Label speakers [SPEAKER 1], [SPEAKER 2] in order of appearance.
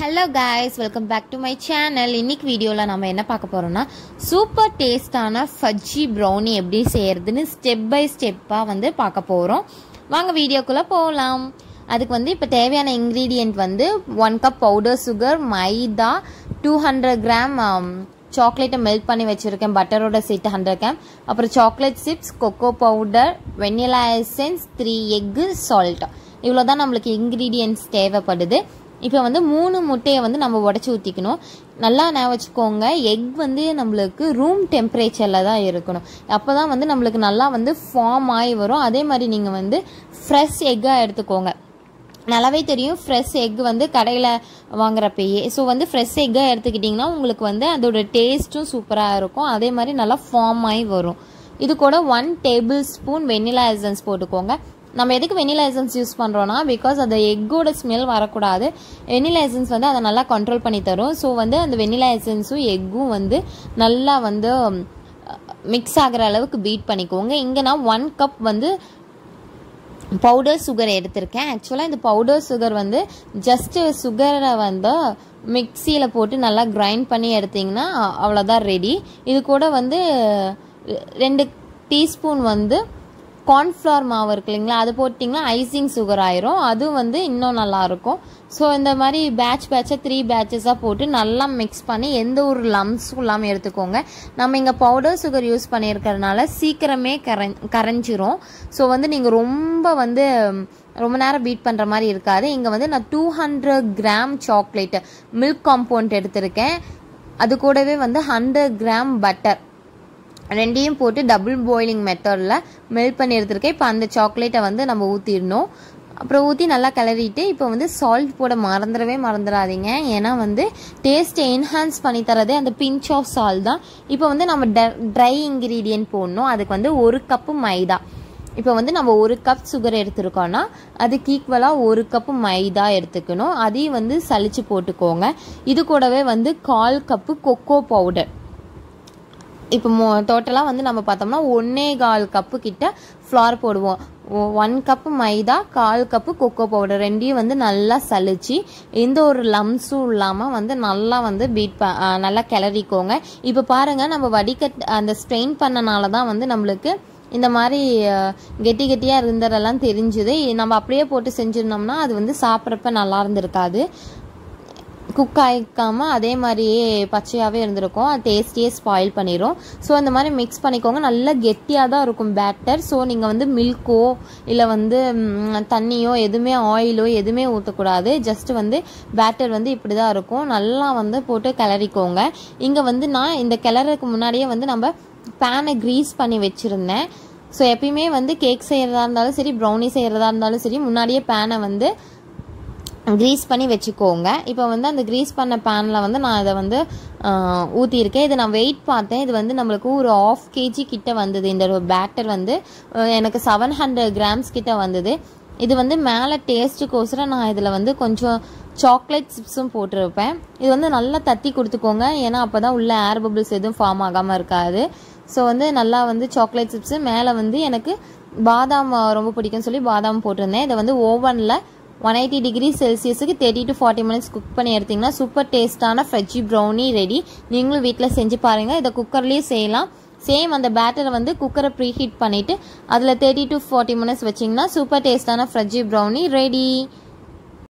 [SPEAKER 1] Hello guys welcome back to my channel இன்னைக்கு வீடியோவில் நம்ம என்ன பார்க்க போகிறோம்னா சூப்பர் டேஸ்டான ஃபஜ்ஜி ப்ரௌனி எப்படி செய்கிறதுன்னு ஸ்டெப் பை ஸ்டெப்பாக வந்து பார்க்க போகிறோம் வாங்க வீடியோக்குள்ளே போகலாம் அதுக்கு வந்து இப்போ தேவையான இன்க்ரீடியண்ட் வந்து one cup powder sugar maida two hundred gram சாக்லேட்டை மெல்ட் பண்ணி வச்சுருக்கேன். பட்டரோட சேர்த்து ஹண்ட்ரட் கிராம் அப்புறம் chocolate chips cocoa powder vanilla essence three egg salt இவ்வளோ தான் நம்மளுக்கு இன்க்ரீடியன்ட்ஸ் தேவைப்படுது. இப்போ வந்து மூணு முட்டையை வந்து நம்ம உடச்சி ஊற்றிக்கணும் நல்லா ஞாபகம் வச்சுக்கோங்க எக் வந்து நம்மளுக்கு ரூம் டெம்பரேச்சரில் தான் இருக்கணும். அப்போ தான் வந்து நம்மளுக்கு நல்லா வந்து ஃபார்ம் ஆகி வரும். அதே மாதிரி நீங்கள் வந்து ஃப்ரெஷ் எக்காக எடுத்துக்கோங்க. நல்லாவே தெரியும் ஃப்ரெஷ் எக் வந்து கடையில் வாங்குறப்பயே. ஸோ வந்து ஃப்ரெஷ் எக்காக எடுத்துக்கிட்டிங்கன்னா உங்களுக்கு வந்து அதோட டேஸ்ட்டும் சூப்பராக இருக்கும். அதே மாதிரி நல்லா ஃபார்ம் ஆகி வரும். இது கூட one table spoon vanilla essence போட்டுக்கோங்க. நம்ம எதுக்கு வெனிலா எசன்ஸ் யூஸ் பண்ணுறோன்னா பிகாஸ் அந்த எக்கோட ஸ்மெல் வரக்கூடாது. வெனிலா எசன்ஸ் வந்து அதை நல்லா கண்ட்ரோல் பண்ணி தரும். ஸோ வந்து அந்த வெனிலா எசன்ஸும் எக்கும் வந்து நல்லா வந்து மிக்ஸ் ஆகிற அளவுக்கு பீட் பண்ணிக்கோங்க. இங்கே நான் ஒன் கப் வந்து பவுடர் சுகர் எடுத்திருக்கேன். ஆக்சுவலாக இந்த பவுடர் சுகர் வந்து ஜஸ்ட்டு சுகரை வந்து மிக்சியில் போட்டு நல்லா கிரைண்ட் பண்ணி எடுத்திங்கன்னா அவ்வளோதான் ரெடி இது கூட வந்து ரெண்டு டீஸ்பூன் வந்து கார்ன்ஃப்ளவர் மாவு இருக்கு இல்லைங்களா அது போட்டிங்கன்னா ஐசிங் சுகர் ஆயிரும். அதுவும் வந்து இன்னும் நல்லாயிருக்கும். ஸோ இந்த மாதிரி பேட்ச் பேட்சாக த்ரீ பேட்சஸாக போட்டு நல்லா மிக்ஸ் பண்ணி எந்த ஒரு லம்ஸும் இல்லாமல் எடுத்துக்கோங்க. நம்ம இங்கே பவுடர் சுகர் யூஸ் பண்ணியிருக்கிறதுனால சீக்கிரமே கரை கரைஞ்சிரும். ஸோ வந்து நீங்கள் ரொம்ப வந்து ரொம்ப நேரம் பீட் பண்ணுற மாதிரி இருக்காது. இங்கே வந்து நான் two hundred gram chocolate milk compound எடுத்திருக்கேன். அது கூடவே வந்து ஹண்ட்ரட் கிராம் பட்டர் ரெண்டையும் போட்டு டபுள் பாயிலிங் மெத்தடில் மெல்ட் பண்ணி எடுத்துருக்கேன். இப்போ அந்த சாக்லேட்டை வந்து நம்ம ஊற்றிடணும் அப்புறம் ஊற்றி நல்லா கிளறிட்டு இப்போ வந்து சால்ட் போட மறந்துடவே மறந்துடாதீங்க. ஏன்னா வந்து டேஸ்ட்டை என்ஹான்ஸ் பண்ணி தரதே அந்த பிஞ்ச் ஆஃப் சால்ட் தான். இப்போ வந்து நம்ம ட்ரை இன்க்ரீடியன்ட் போடணும். அதுக்கு வந்து ஒரு கப்பு மைதா. இப்போ வந்து நம்ம ஒரு கப் சுகர் எடுத்துருக்கோன்னா அதுக்கு ஈக்குவலாக ஒரு கப்பு மைதா எடுத்துக்கணும். அதையும் வந்து சளிச்சு போட்டுக்கோங்க. இது கூடவே வந்து கால் கப்பு கொக்கோ பவுடர் இப்போ மோ டோட்டலாக வந்து நம்ம பார்த்தோம்னா ஒன்றே கால் கப்பு கிட்ட ஃப்ளார் போடுவோம். ஒன் கப்பு மைதா கால் கப்பு கொக்கோ பவுடர் ரெண்டையும் வந்து நல்லா சலிச்சு எந்த ஒரு லம்ஸும் இல்லாமல் வந்து நல்லா வந்து பீட் ப நல்லா கிளறிக்கோங்க. இப்போ பாருங்கள் நம்ம வடிகட் அந்த ஸ்ட்ரெயின் பண்ணனால தான் வந்து நம்மளுக்கு இந்த மாதிரி கெட்டி கெட்டியாக இருந்ததெல்லாம் தெரிஞ்சுது. நம்ம அப்படியே போட்டு செஞ்சிருந்தோம்னா அது வந்து சாப்பிட்றப்ப நல்லா இருந்திருக்காது. குக் ஆகிக்காமல் அதே மாதிரியே பச்சையாகவே இருந்திருக்கும். அது டேஸ்டியே ஸ்பாயில் பண்ணிடும் ஸோ அந்த மாதிரி மிக்ஸ் பண்ணிக்கோங்க. நல்லா கெட்டியாக தான் இருக்கும் பேட்டர் ஸோ நீங்கள் வந்து மில்க்கோ இல்லை வந்து தண்ணியோ எதுவுமே ஆயிலோ எதுவுமே ஊற்றக்கூடாது ஜஸ்ட் வந்து பேட்டர் வந்து இப்படி தான் இருக்கும். நல்லா வந்து போட்டு கிளறிக்கோங்க. இங்கே வந்து நான் இந்த கிளறதுக்கு முன்னாடியே வந்து நம்ம பேனை க்ரீஸ் பண்ணி வச்சுருந்தேன். ஸோ எப்பயுமே வந்து கேக் செய்கிறதா இருந்தாலும் சரி ப்ரௌனி செய்கிறதா இருந்தாலும் சரி முன்னாடியே பேனை வந்து க்ரீஸ் பண்ணி வச்சுக்கோங்க. இப்போ வந்து அந்த க்ரீஸ் பண்ண பேனில் வந்து நான் இதை வந்து ஊற்றியிருக்கேன் இது நான் வெயிட் பார்த்தேன். இது வந்து நம்மளுக்கு ஒரு ஆஃப் கேஜி கிட்ட வந்தது. இந்த பேட்டர் வந்து எனக்கு செவன் ஹண்ட்ரட் கிராம்ஸ் கிட்ட வந்தது. இது வந்து மேலே டேஸ்ட்டுக்கோசரம் நான் இதில் வந்து கொஞ்சம் சாக்லேட் சிப்ஸும் போட்டிருப்பேன். இது வந்து நல்லா தத்தி கொடுத்துக்கோங்க. ஏன்னா அப்போ தான் உள்ள ஏர் பபிள்ஸ் எதுவும் ஃபார்ம் ஆகாமல் இருக்காது. ஸோ வந்து நல்லா வந்து சாக்லேட் சிப்ஸு மேலே வந்து எனக்கு பாதாம் ரொம்ப பிடிக்கும்னு சொல்லி பாதாம் போட்டிருந்தேன். இதை வந்து ஓவனில் one eighty degree செல்சியஸுக்கு thirty to forty minutes cook பண்ணி எடுத்திங்கன்னா சூப்பர் டேஸ்ட்டான ஃப்ரெஜ்ஜி ப்ரௌனி ரெடி நீங்களும் வீட்டில் செஞ்சு பாருங்கள் இதை குக்கர்லேயே செய்யலாம். சேம் அந்த பேட்டரை வந்து குக்கரை ப்ரீ ஹீட் பண்ணிவிட்டு அதில் தேர்ட்டி டு ஃபார்ட்டி மினிட்ஸ் வச்சிங்கன்னா சூப்பர் டேஸ்ட்டான ஃப்ரெஜ்ஜி ப்ரௌனி ரெடி